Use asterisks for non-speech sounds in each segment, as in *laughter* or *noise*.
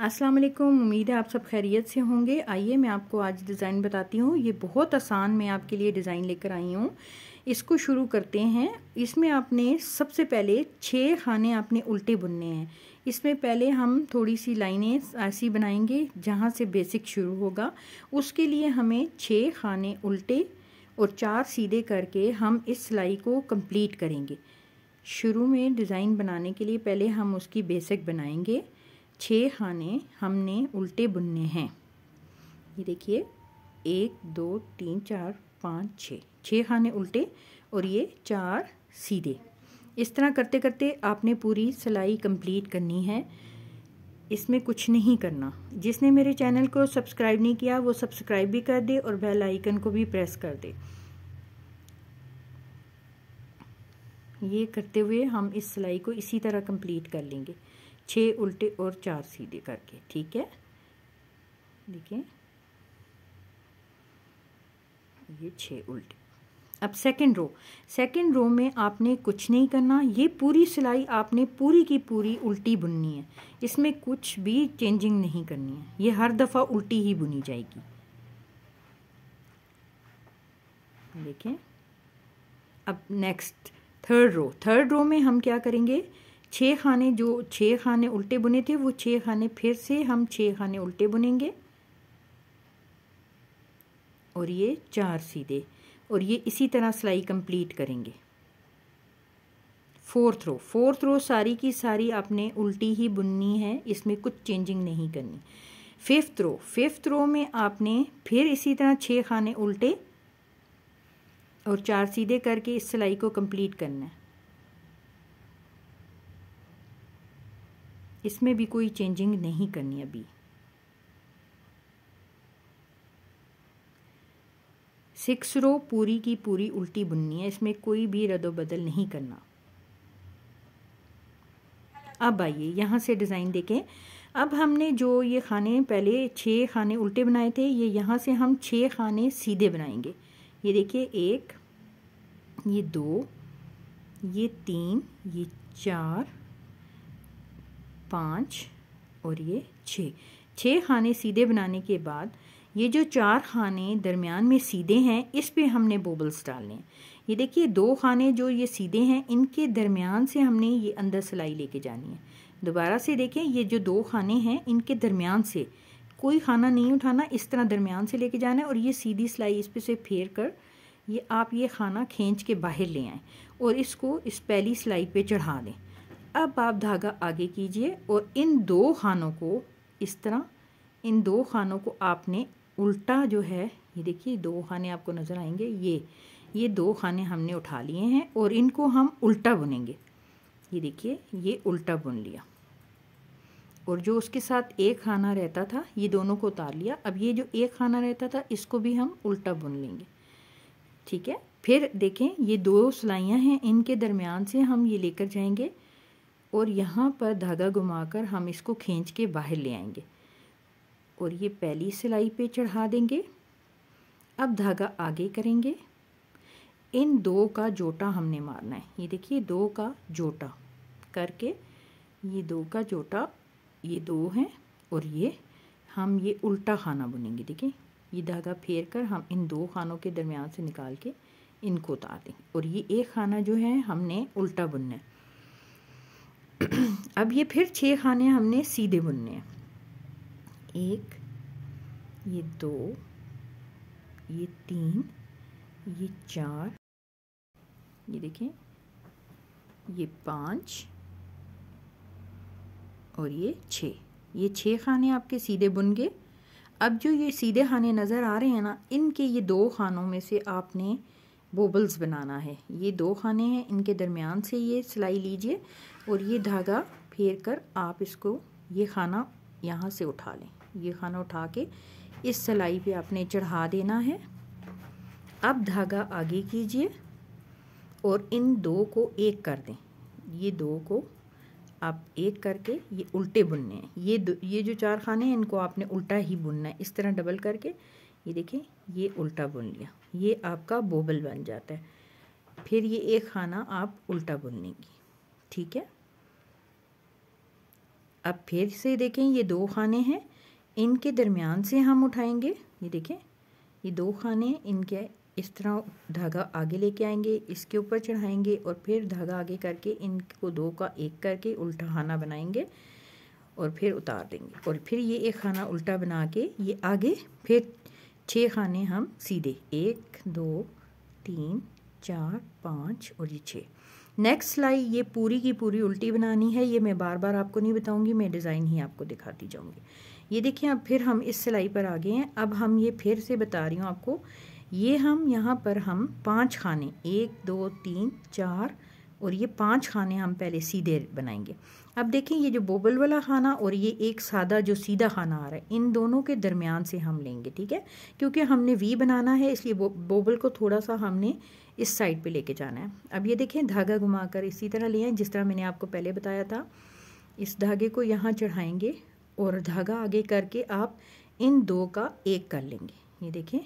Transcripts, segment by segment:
अस्सलाम वालेकुम, उम्मीद है आप सब खैरियत से होंगे। आइए मैं आपको आज डिज़ाइन बताती हूँ। ये बहुत आसान मैं आपके लिए डिज़ाइन लेकर आई हूँ। इसको शुरू करते हैं। इसमें आपने सबसे पहले छः खाने आपने उल्टे बुनने हैं। इसमें पहले हम थोड़ी सी लाइनें ऐसी बनाएँगे जहाँ से बेसिक शुरू होगा। उसके लिए हमें छः खाने उल्टे और चार सीधे करके हम इस सिलाई को कंप्लीट करेंगे। शुरू में डिज़ाइन बनाने के लिए पहले हम उसकी बेसिक बनाएँगे। छः खाने हमने उल्टे बुनने हैं। ये देखिए, एक, दो, तीन, चार, पाँच छः छः खाने उल्टे और ये चार सीधे। इस तरह करते करते आपने पूरी सिलाई कंप्लीट करनी है। इसमें कुछ नहीं करना। जिसने मेरे चैनल को सब्सक्राइब नहीं किया, वो सब्सक्राइब भी कर दे और बेल आइकन को भी प्रेस कर दे। ये करते हुए हम इस सिलाई को इसी तरह कंप्लीट कर लेंगे। छः उल्टे और चार सीधे करके, ठीक है? देखिए। ये छः उल्टे। अब सेकंड रो सेकंड रो में आपने कुछ नहीं करना, ये पूरी सिलाई आपने पूरी की पूरी उल्टी बुननी है। इसमें कुछ भी चेंजिंग नहीं करनी है। ये हर दफ़ा उल्टी ही बुनी जाएगी। देखें अब next third row third row में हम क्या करेंगे? छः खाने जो छः खाने उल्टे बुने थे, वो छः खाने फिर से हम छः खाने उल्टे बुनेंगे। और ये चार सीधे, और ये इसी तरह सिलाई कंप्लीट करेंगे। फोर्थ रो फोर्थ रो सारी की सारी आपने उल्टी ही बुननी है, इसमें कुछ चेंजिंग नहीं करनी। फिफ्थ रो फिफ्थ रो में आपने फिर इसी तरह छः खाने उल्टे और चार सीधे करके इस सिलाई को कंप्लीट करना है। इसमें भी कोई चेंजिंग नहीं करनी अभी। सिक्स रो पूरी की पूरी उल्टी बुननी है, इसमें कोई भी रदो बदल नहीं करना। अब आइए, यहाँ से डिज़ाइन देखें। अब हमने जो ये खाने, पहले छः खाने उल्टे बनाए थे, ये यहाँ से हम छः खाने सीधे बनाएँगे। ये देखिए, एक, ये दो, ये तीन, ये चार पाँच और ये छः। छः खाने सीधे बनाने के बाद ये जो चार खाने दरमियान में सीधे हैं, इस पे हमने बोबल्स डालने हैं। ये देखिए, दो खाने जो ये सीधे हैं, इनके दरमियान से हमने ये अंदर सिलाई लेके जानी है। दोबारा से देखें, ये जो दो खाने हैं, इनके दरमियान से कोई खाना नहीं उठाना, इस तरह दरमियान से लेके जाना है और ये सीधी सिलाई इस पे से फेर कर ये आप ये खाना खींच के बाहर ले आएँ और इसको इस पहली सिलाई पे चढ़ा दें। अब आप धागा आगे कीजिए और इन दो खानों को इस तरह, इन दो खानों को आपने उल्टा जो है, ये देखिए, दो खाने आपको नज़र आएँगे, ये ये दो खाने हमने उठा लिए हैं और इनको हम उल्टा बुनेंगे। ये देखिए, ये उल्टा बुन लिया। और जो उसके साथ एक खाना रहता था, ये दोनों को उतार लिया। अब ये जो एक खाना रहता था, इसको भी हम उल्टा बुन लेंगे। ठीक है? फिर देखें, ये दो सिलाइयाँ हैं, इनके दरमियान से हम ये लेकर जाएँगे। और यहाँ पर धागा घुमाकर हम इसको खींच के बाहर ले आएँगे। और ये पहली सिलाई पे चढ़ा देंगे। अब धागा आगे करेंगे। इन दो का जोटा हमने मारना है। ये देखिए, दो का जोटा करके, ये दो का जोटा, ये दो हैं और ये हम ये उल्टा खाना बुनेंगे। देखिए, ये धागा फेर कर हम इन दो खानों के दरमियान से निकाल के इनको उतार देंगे और ये एक खाना जो है, हमने उल्टा बुनना है। अब ये फिर छः खाने हमने सीधे बुनने हैं। एक, ये दो, ये तीन, ये चार, ये देखें, ये पाँच और ये छः ये छः खाने आपके सीधे बुन गए। अब जो ये सीधे खाने नज़र आ रहे हैं ना, इनके ये दो खानों में से आपने बोबल्स बनाना है। ये दो खाने हैं, इनके दरमियान से ये सिलाई लीजिए। और ये धागा फेर कर आप इसको, ये खाना यहाँ से उठा लें। ये खाना उठा के इस सिलाई पे आपने चढ़ा देना है। अब धागा आगे कीजिए और इन दो को एक कर दें। ये दो को आप एक करके ये उल्टे बुनने हैं। ये ये जो चार खाने हैं, इनको आपने उल्टा ही बुनना है। इस तरह डबल करके, ये देखें ये उल्टा बुन लिया। ये आपका बोबल बन जाता है। फिर ये एक खाना आप उल्टा बुन लेंगी ठीक है? अब फिर से देखें, ये दो खाने हैं। इनके दरमियान से हम उठाएँगे। ये देखें, ये दो खाने इनके इस तरह धागा आगे लेके आएँगे, इसके ऊपर चढ़ाएँगे और फिर धागा आगे करके इनको दो का एक करके उल्टा खाना बनाएँगे और फिर उतार देंगे। और फिर ये एक खाना उल्टा बना के ये आगे फिर छः खाने हम सीधे, एक, दो, तीन, चार, पाँच और ये छः नेक्स्ट सिलाई ये पूरी की पूरी उल्टी बनानी है, ये मैं बार बार आपको नहीं बताऊँगी, मैं डिज़ाइन ही आपको दिखाती जाऊँगी। ये देखिए, अब फिर हम इस सिलाई पर आ गए हैं। अब हम ये फिर से बता रही हूँ आपको, ये हम, यहाँ पर हम पाँच खाने, एक, दो, तीन, चार और ये पाँच खाने हम पहले सीधे बनाएँगे। अब देखें ये जो बोबल वाला खाना और ये एक सादा जो सीधा खाना आ रहा है इन दोनों के दरमियान से हम लेंगे ठीक है? क्योंकि हमने वी बनाना है इसलिए बो, बोबल को थोड़ा सा हमने इस साइड पे लेके जाना है। अब ये देखें धागा घुमाकर इसी तरह लिया जिस तरह मैंने आपको पहले बताया था। इस धागे को यहाँ चढ़ाएँगे और धागा आगे करके आप इन दो का एक कर लेंगे। ये देखें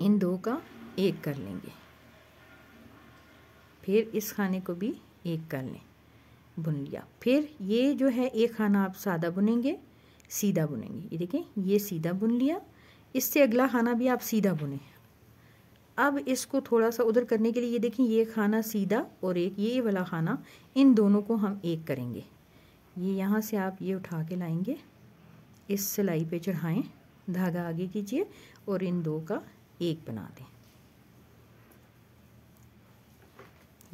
इन दो का एक कर लेंगे। फिर इस खाने को भी एक कर लें। बुन लिया। फिर ये जो है, एक खाना आप सादा बुनेंगे सीधा बुनेंगे ये देखें, ये सीधा बुन लिया। इससे अगला खाना भी आप सीधा बुने अब इसको थोड़ा सा उधर करने के लिए ये देखें, ये खाना सीधा और एक, ये वाला खाना, इन दोनों को हम एक करेंगे। ये यहाँ से आप ये उठा के लाएँगे। इस सिलाई पे चढ़ाएँ। धागा आगे कीजिए और इन दो का एक बना दें।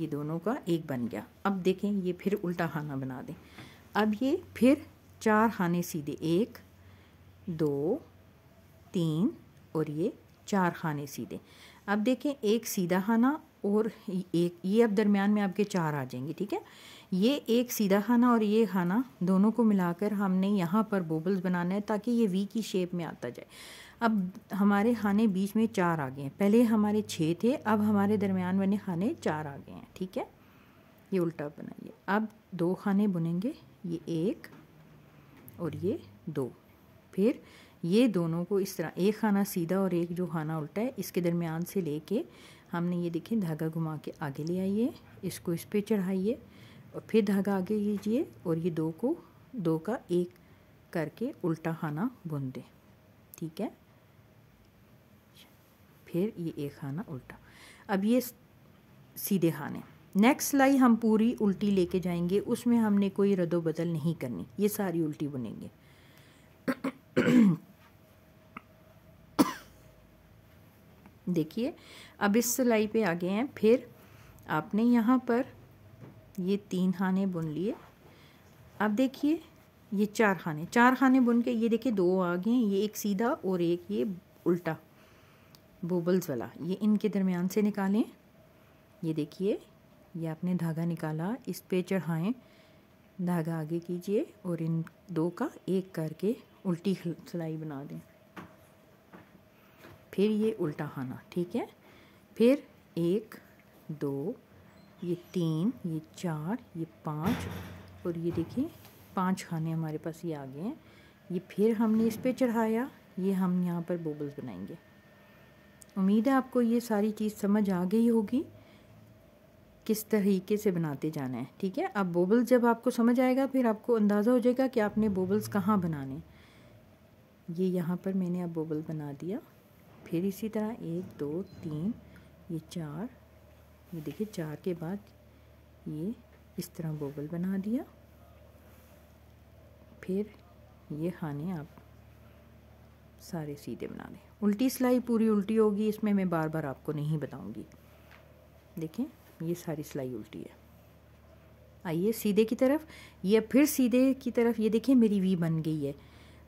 ये दोनों का एक बन गया। अब देखें, ये फिर उल्टा खाना बना दें। अब ये फिर चार खाने सीधे, एक, दो, तीन और ये चार खाने सीधे। अब देखें, एक सीधा खाना और एक, ये अब दरमियान में आपके चार आ जाएँगे, ठीक है? ये एक सीधा खाना और ये खाना दोनों को मिलाकर हमने यहाँ पर बोबल्स बनाना है ताकि ये वी की शेप में आता जाए। अब हमारे खाने बीच में चार आ गए हैं। पहले हमारे छः थे, अब हमारे दरमियान बने खाने चार आ गए हैं, ठीक है? ये उल्टा बनाइए। अब दो खाने बुनेंगे, ये एक और ये दो। फिर ये दोनों को इस तरह, एक खाना सीधा और एक जो खाना उल्टा है, इसके दरमियान से लेके हमने ये देखें धागा घुमा के आगे ले आइए, इसको इस पर चढ़ाइए और फिर धागा आगे लीजिए और ये दो को, दो का एक करके उल्टा खाना बुन दें, ठीक है? फिर ये एक खाना उल्टा। अब ये सीधे खाने। नेक्स्ट सिलाई हम पूरी उल्टी लेके जाएँगे, उसमें हमने कोई रदो बदल नहीं करनी। ये सारी उल्टी बुनेंगे। देखिए, अब इस सिलाई पे आ गए हैं। फिर आपने यहाँ पर ये तीन खाने बुन लिए। अब देखिए, ये चार खाने। चार खाने बुन के, ये देखिए दो आ गए हैं। ये एक सीधा और एक ये उल्टा। बोबल्स वाला। ये इनके दरमियान से निकालें। ये देखिए, ये आपने धागा निकाला, इस पे चढ़ाएँ। धागा आगे कीजिए और इन दो का एक करके उल्टी सिलाई बना दें। फिर ये उल्टा खाना ठीक है? फिर एक, दो, ये तीन, ये चार, ये पाँच और ये देखिए, पाँच खाने हमारे पास ये आ गए हैं। ये फिर हमने इस पर चढ़ाया, ये हम यहाँ पर बोबल्स बनाएँगे। उम्मीद है आपको ये सारी चीज़ समझ आ गई होगी, किस तरीके से बनाते जाना है, ठीक है? अब बोबल्स जब आपको समझ आएगा, फिर आपको अंदाज़ा हो जाएगा कि आपने बोबल्स कहाँ बनाने ये यहाँ पर मैंने अब बोबल बना दिया। फिर इसी तरह, एक, दो, तीन, ये चार, ये देखिए, चार के बाद ये इस तरह बोबल बना दिया। फिर ये खाने आप सारे सीधे बना दें उल्टी सिलाई पूरी उल्टी होगी, इसमें मैं बार बार आपको नहीं बताऊँगी। देखें, ये सारी सिलाई उल्टी है। आइए सीधे की तरफ़, ये फिर सीधे की तरफ़, ये देखिए मेरी वी बन गई है।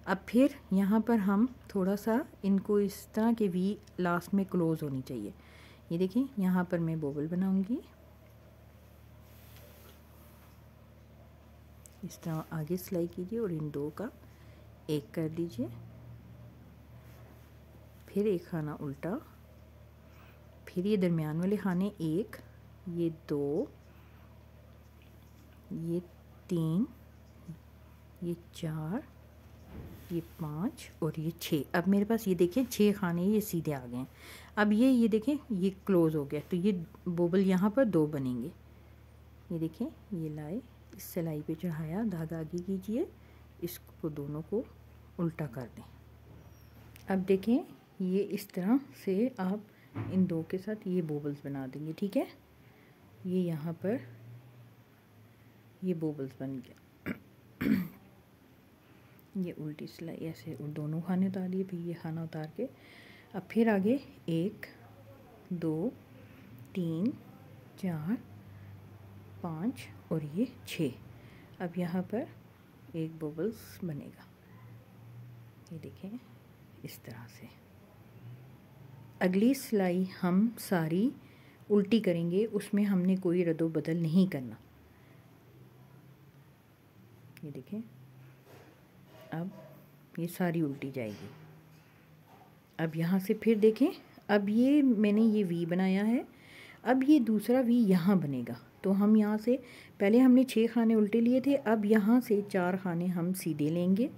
अब फिर यहाँ पर हम थोड़ा सा इनको इस तरह के वी लास्ट में क्लोज़ होनी चाहिए। ये देखिए यहाँ पर मैं बोबल बनाऊँगी। इस तरह आगे सिलाई कीजिए और इन दो का एक कर दीजिए। फिर एक खाना उल्टा, फिर ये दरमियान वाले खाने एक, ये दो, ये तीन, ये चार, ये पाँच और ये छः। अब मेरे पास ये देखिए, छः खाने ये सीधे आ गए हैं। अब ये ये देखें, ये क्लोज़ हो गया। तो ये बोबल यहाँ पर दो बनेंगे। ये देखें, ये लाए, इस सिलाई पे चढ़ाया, धागा आगे कीजिए, इसको दोनों को उल्टा कर दें। अब देखें ये इस तरह से आप इन दो के साथ ये बोबल्स बना देंगे, ठीक है? ये यहाँ पर ये बोबल्स बन गया। *clears throat* ये उल्टी सिलाई, ऐसे दोनों खाने उतार दिए फिर ये खाना उतार के। अब फिर आगे एक, दो, तीन, चार, पाँच और ये छः। अब यहाँ पर एक बोबल्स बनेगा। ये देखें इस तरह से। अगली सिलाई हम सारी उल्टी करेंगे, उसमें हमने कोई रदो बदल नहीं करना। ये देखें, अब ये सारी उल्टी जाएगी। अब यहाँ से फिर देखें, अब ये मैंने ये वी बनाया है, अब ये दूसरा वी यहाँ बनेगा। तो हम यहाँ से, पहले हमने छः खाने उल्टे लिए थे, अब यहाँ से चार खाने हम सीधे लेंगे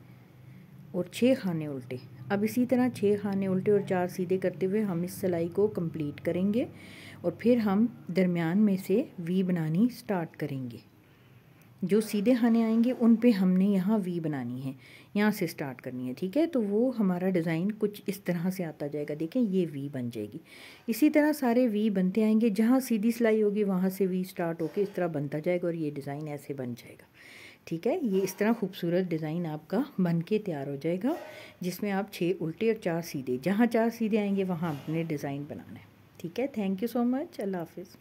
और छः खाने उल्टे। अब इसी तरह छः खाने उल्टे और चार सीधे करते हुए हम इस सिलाई को कंप्लीट करेंगे और फिर हम दरमियान में से वी बनानी स्टार्ट करेंगे। जो सीधे खाने आएँगे, उन पे हमने यहाँ वी बनानी है। यहाँ से स्टार्ट करनी है, ठीक है? तो वो हमारा डिज़ाइन कुछ इस तरह से आता जाएगा। देखें, ये वी बन जाएगी। इसी तरह सारे वी बनते आएँगे। जहाँ सीधी सिलाई होगी, वहाँ से वी स्टार्ट होकर इस तरह बनता जाएगा और ये डिज़ाइन ऐसे बन जाएगा। ठीक है, ये इस तरह खूबसूरत डिज़ाइन आपका बन के तैयार हो जाएगा, जिसमें आप छः उल्टे और चार सीधे, जहाँ चार सीधे आएँगे, वहाँ आपने डिज़ाइन बनाना है। ठीक है, थैंक यू सो मच, अल्लाह हाफिज़।